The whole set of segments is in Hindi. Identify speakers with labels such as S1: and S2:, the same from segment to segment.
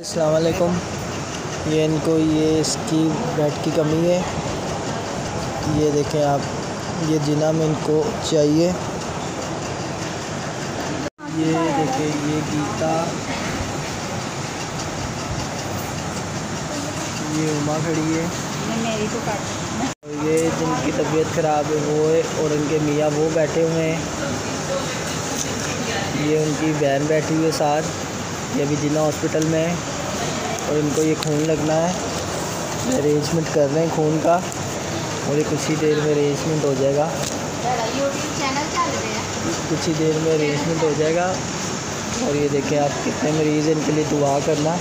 S1: अलकुम ये इनको ये इसकी बेड की कमी है। ये देखें आप, ये जिना में इनको चाहिए। ये देखें, ये गीता। ये उमा खड़ी है। ये जिनकी तबीयत ख़राब है, वो है और उनके मियाँ वो बैठे हुए हैं। ये उनकी बहन बैठी हुई है साथ। ये अभी जिला हॉस्पिटल में है। और इनको ये खून लगना है। अरेंजमेंट कर रहे हैं खून का और ये कुछ ही देर में अरेंजमेंट हो जाएगा। कुछ ही देर में अरेंजमेंट हो जाएगा। और ये देखें आप कितने मरीज़ हैं, इनके लिए दुआ करना।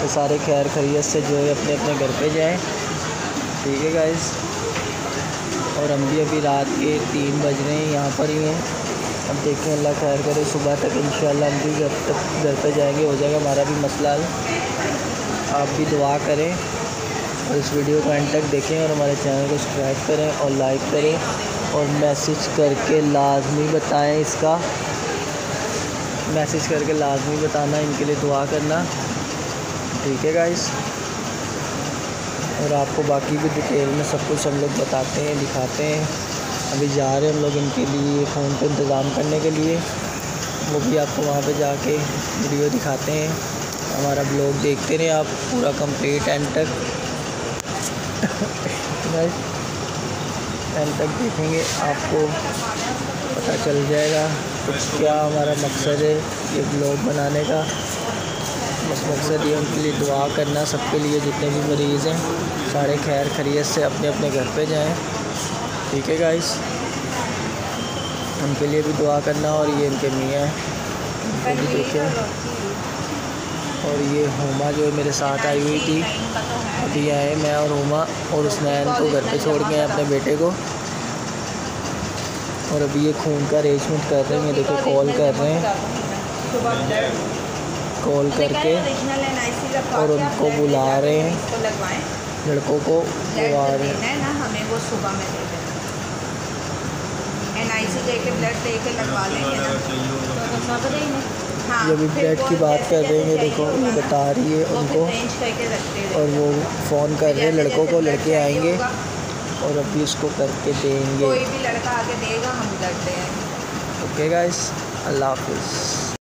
S1: तो सारे खैर खरीत से जो है अपने अपने घर पे जाएँ। ठीक है गाइस और हम भी अभी रात के तीन बज रहे हैं, यहाँ पर ही हैं। अब देखें अल्लाह खैर करे, सुबह तक इन हम भी घर तक, घर पर जाएँगे। हो जाएगा हमारा भी मसला आप भी दुआ करें और इस वीडियो को एंड तक देखें और हमारे चैनल को सब्सक्राइब करें और लाइक करें और मैसेज करके लाजमी बताएँ इसका। मैसेज करके लाजमी बताना, इनके लिए दुआ करना। ठीक है गाइस और आपको बाकी भी डिटेल में सब कुछ हम लोग बताते हैं, दिखाते हैं। अभी जा रहे हैं हम लोग इनके लिए फ़ोन पे इंतज़ाम करने के लिए। वो भी आपको वहाँ पे जाके वीडियो दिखाते हैं। हमारा ब्लॉग देखते रहे आप, पूरा कंप्लीट एंड तक। एंड तक देखेंगे, आपको पता चल जाएगा कुछ क्या हमारा मकसद है ये ब्लॉग बनाने का। बस मकसद ये उनके लिए दुआ करना, सबके लिए जितने भी मरीज़ हैं, सारे खैर खरीत से अपने अपने घर पे जाएँ। ठीक है गाइस उनके लिए भी दुआ करना और ये इनके मियाँ हैं। उनको भी देखें। और ये हुमा जो मेरे साथ आई हुई थी अभी आए मैं और हुमा और उसनैन को घर पे छोड़ के आए अपने बेटे को। और अभी ये खून का अरेंजमेंट कर रहे हैं ये देखो कॉल कर रहे हैं। कॉल करके और उनको बुला रहे हैं। लड़कों को बुला रहे हैं। ना हमें वो सुबह में दे एनआईसी देके ब्लड देके लगवा लेंगे ना। हाँ, जो भी ब्रेड की बात कर रहे हैं देखो बता रही है उनको और वो फ़ोन कर रहे हैं लड़कों को लड़के आएँगे और अभी उसको करके देंगे। कोई भी लड़का आके देगा हम करते हैं। ओके गाइस अल्लाह हाफिज़